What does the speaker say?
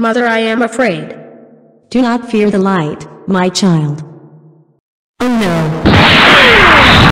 Mother, I am afraid. Do not fear the light, my child. Oh no.